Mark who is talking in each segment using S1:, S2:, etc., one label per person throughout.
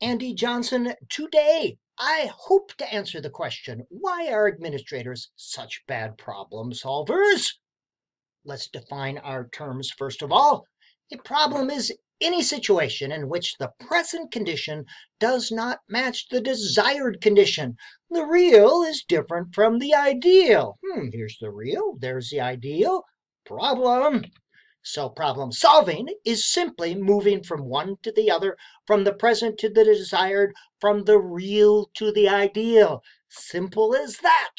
S1: Andy Johnson. Today, I hope to answer the question why are administrators such bad problem solvers? Let's define our terms first of all. A problem is any situation in which the present condition does not match the desired condition. The real is different from the ideal. Hmm, here's the real, there's the ideal. Problem. So problem solving is simply moving from one to the other, from the present to the desired, from the real to the ideal. Simple as that.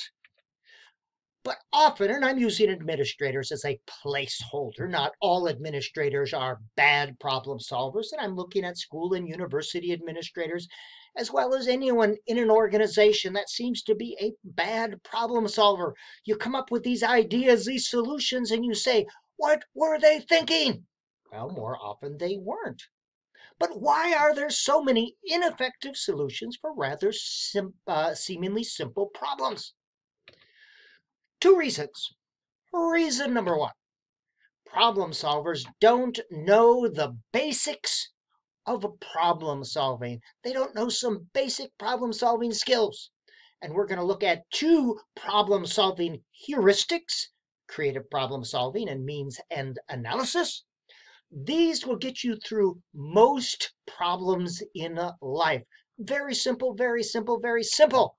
S1: But often, and I'm using administrators as a placeholder, not all administrators are bad problem solvers, and I'm looking at school and university administrators as well as anyone in an organization that seems to be a bad problem solver. You come up with these ideas, these solutions, and you say, what were they thinking? Well, more often they weren't. But why are there so many ineffective solutions for rather sim uh, seemingly simple problems? Two reasons. Reason number one problem solvers don't know the basics of problem solving. They don't know some basic problem solving skills. And we're going to look at two problem solving heuristics creative problem solving and means end analysis. These will get you through most problems in life. Very simple, very simple, very simple.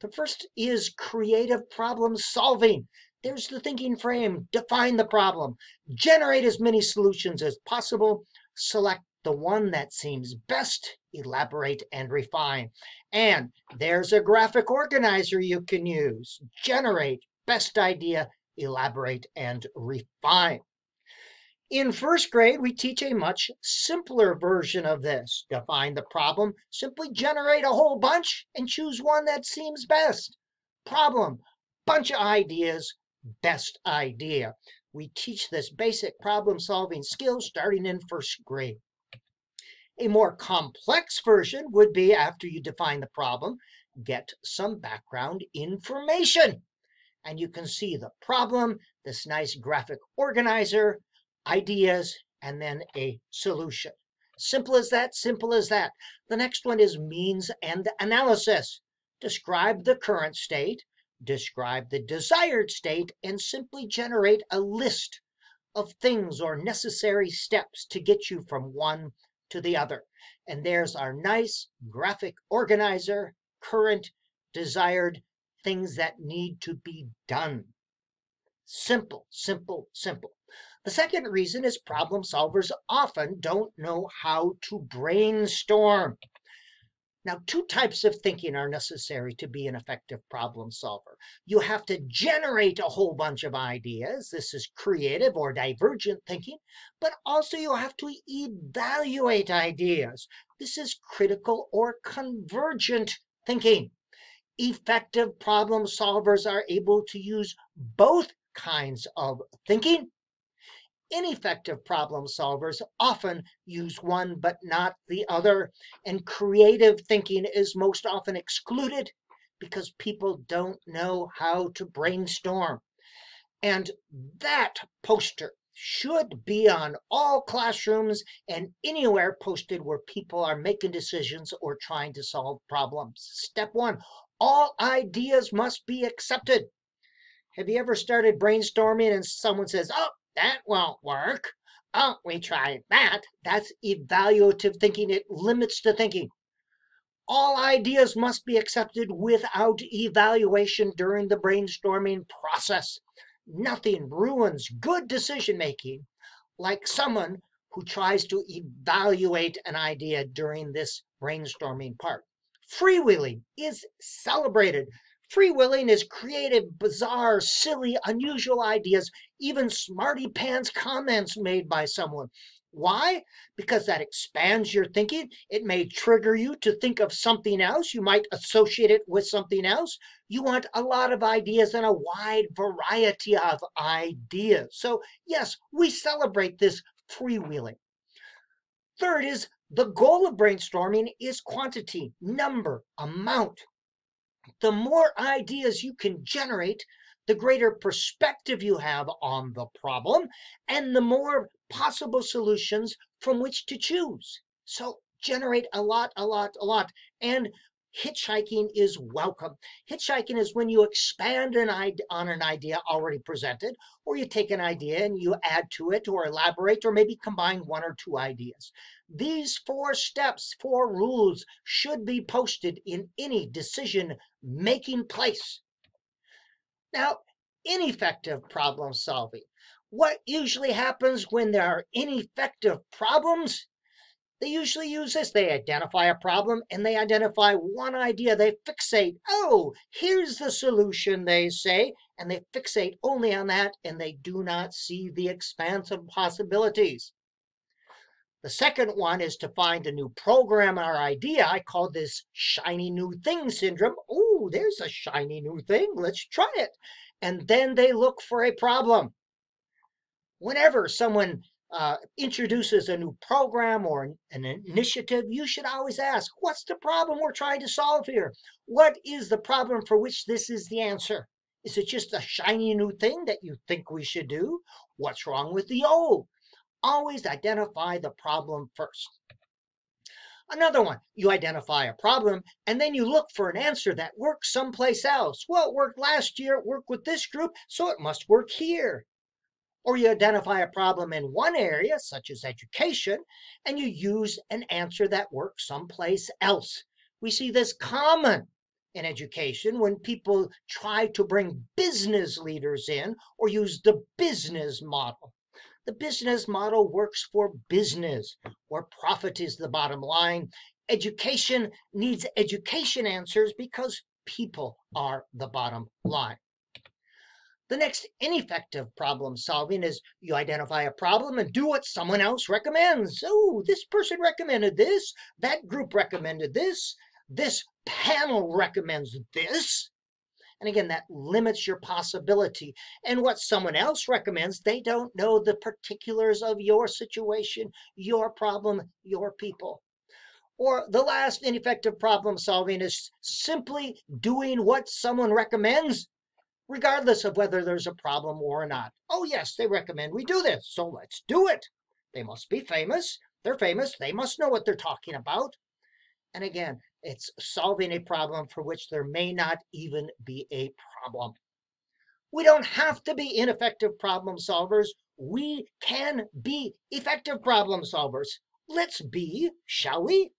S1: The first is creative problem solving. There's the thinking frame. Define the problem. Generate as many solutions as possible. Select the one that seems best, elaborate and refine. And there's a graphic organizer you can use. Generate, best idea, elaborate, and refine. In first grade, we teach a much simpler version of this. Define the problem, simply generate a whole bunch and choose one that seems best. Problem, bunch of ideas, best idea. We teach this basic problem solving skill starting in first grade. A more complex version would be after you define the problem, get some background information and you can see the problem, this nice graphic organizer, ideas, and then a solution. Simple as that, simple as that. The next one is means end analysis. Describe the current state, describe the desired state, and simply generate a list of things or necessary steps to get you from one to the other. And there's our nice graphic organizer, current, desired, things that need to be done. Simple, simple, simple. The second reason is problem solvers often don't know how to brainstorm. Now, two types of thinking are necessary to be an effective problem solver. You have to generate a whole bunch of ideas. This is creative or divergent thinking, but also you have to evaluate ideas. This is critical or convergent thinking effective problem solvers are able to use both kinds of thinking. Ineffective problem solvers often use one but not the other, and creative thinking is most often excluded because people don't know how to brainstorm. And that poster should be on all classrooms and anywhere posted where people are making decisions or trying to solve problems. Step one, all ideas must be accepted. Have you ever started brainstorming and someone says, oh, that won't work? Oh, we tried that. That's evaluative thinking. It limits the thinking. All ideas must be accepted without evaluation during the brainstorming process. Nothing ruins good decision making like someone who tries to evaluate an idea during this brainstorming part. Freewheeling is celebrated. Freewheeling is creative, bizarre, silly, unusual ideas, even smarty pants comments made by someone. Why? Because that expands your thinking. It may trigger you to think of something else. You might associate it with something else. You want a lot of ideas and a wide variety of ideas. So, yes, we celebrate this freewheeling. Third is the goal of brainstorming is quantity, number, amount. The more ideas you can generate, the greater perspective you have on the problem and the more possible solutions from which to choose. So generate a lot, a lot, a lot. And hitchhiking is welcome. Hitchhiking is when you expand an on an idea already presented, or you take an idea and you add to it, or elaborate, or maybe combine one or two ideas. These four steps, four rules should be posted in any decision making place. Now, ineffective problem solving. What usually happens when there are ineffective problems they usually use this. They identify a problem and they identify one idea. They fixate, oh, here's the solution, they say, and they fixate only on that and they do not see the expanse of possibilities. The second one is to find a new program or idea. I call this shiny new thing syndrome. Oh, there's a shiny new thing. Let's try it. And then they look for a problem. Whenever someone uh, introduces a new program or an, initiative, you should always ask, what's the problem we're trying to solve here? What is the problem for which this is the answer? Is it just a shiny new thing that you think we should do? What's wrong with the old? Always identify the problem first. Another one, you identify a problem and then you look for an answer that works someplace else. Well, it worked last year, it worked with this group, so it must work here. Or you identify a problem in one area, such as education, and you use an answer that works someplace else. We see this common in education when people try to bring business leaders in or use the business model. The business model works for business, where profit is the bottom line. Education needs education answers because people are the bottom line. The next ineffective problem solving is you identify a problem and do what someone else recommends. Oh, this person recommended this, that group recommended this, this panel recommends this. And again, that limits your possibility. And what someone else recommends, they don't know the particulars of your situation, your problem, your people. Or the last ineffective problem solving is simply doing what someone recommends regardless of whether there's a problem or not. Oh, yes, they recommend we do this, so let's do it. They must be famous. They're famous. They must know what they're talking about. And again, it's solving a problem for which there may not even be a problem. We don't have to be ineffective problem solvers. We can be effective problem solvers. Let's be, shall we?